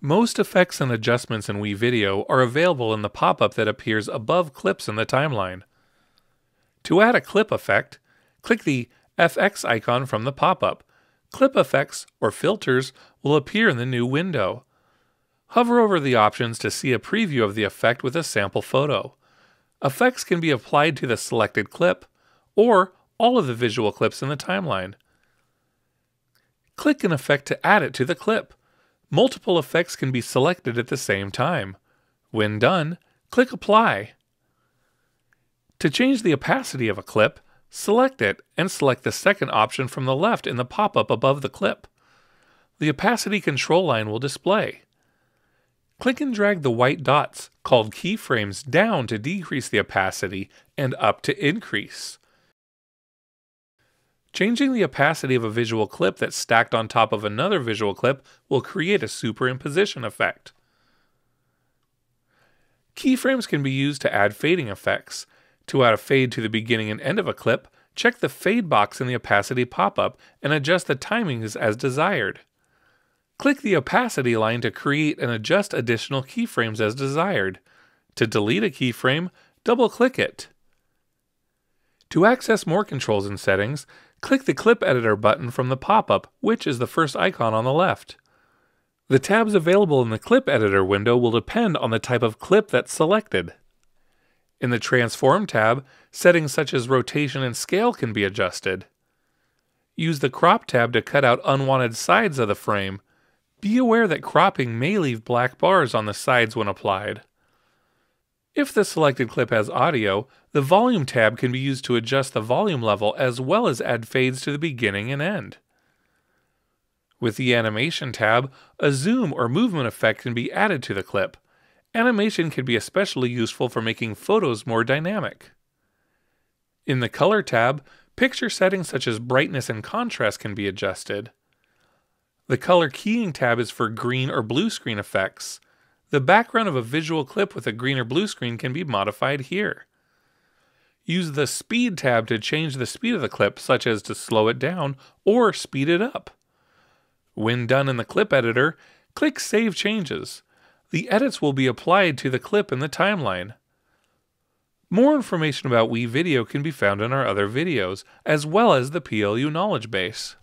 Most effects and adjustments in WeVideo are available in the pop-up that appears above clips in the timeline. To add a clip effect, click the FX icon from the pop-up. Clip effects or filters will appear in the new window. Hover over the options to see a preview of the effect with a sample photo. Effects can be applied to the selected clip or all of the visual clips in the timeline. Click an effect to add it to the clip. Multiple effects can be selected at the same time. When done, click Apply. To change the opacity of a clip, select it and select the second option from the left in the pop-up above the clip. The opacity control line will display. Click and drag the white dots, called keyframes, down to decrease the opacity and up to increase. Changing the opacity of a visual clip that's stacked on top of another visual clip will create a superimposition effect. Keyframes can be used to add fading effects. To add a fade to the beginning and end of a clip, check the fade box in the opacity pop-up and adjust the timings as desired. Click the opacity line to create and adjust additional keyframes as desired. To delete a keyframe, double-click it. To access more controls and settings, click the Clip Editor button from the pop-up, which is the first icon on the left. The tabs available in the Clip Editor window will depend on the type of clip that's selected. In the Transform tab, settings such as rotation and scale can be adjusted. Use the Crop tab to cut out unwanted sides of the frame. Be aware that cropping may leave black bars on the sides when applied. If the selected clip has audio, the Volume tab can be used to adjust the volume level as well as add fades to the beginning and end. With the Animation tab, a zoom or movement effect can be added to the clip. Animation can be especially useful for making photos more dynamic. In the Color tab, picture settings such as brightness and contrast can be adjusted. The Color Keying tab is for green or blue screen effects. The background of a visual clip with a green or blue screen can be modified here. Use the Speed tab to change the speed of the clip, such as to slow it down or speed it up. When done in the clip editor, click Save Changes. The edits will be applied to the clip in the timeline. More information about WeVideo can be found in our other videos, as well as the PLU knowledge base.